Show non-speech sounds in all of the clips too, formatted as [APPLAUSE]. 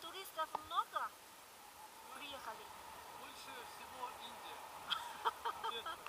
туристов много приехали? Больше всего Индия. [LAUGHS]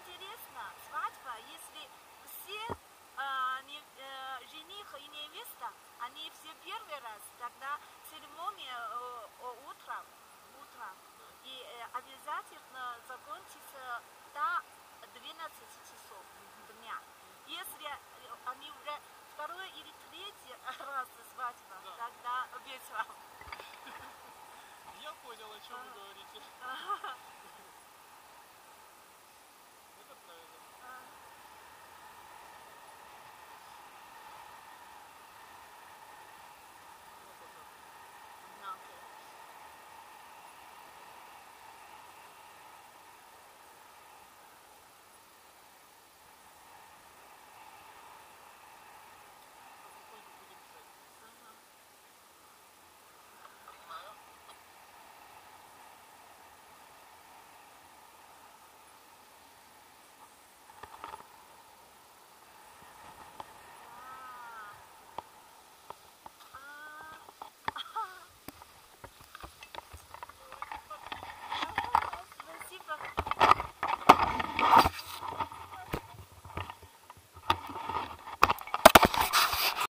Интересно, свадьба, если все а, не- э, жених и невеста, они все первый раз, тогда церемония э, утром, утром, и э, обязательно закончится до 12 часов дня. Если э, они уже второй или третий раз свадьба, Да. тогда вечером. Я понял, о чем вы говорите. Ага. [LAUGHS]